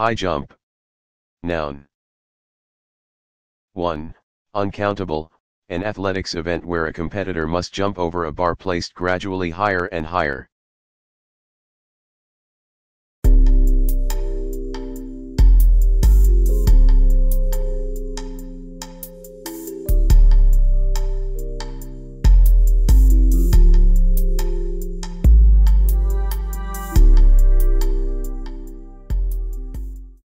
High jump. Noun. 1. Uncountable, an athletics event where a competitor must jump over a bar placed gradually higher and higher,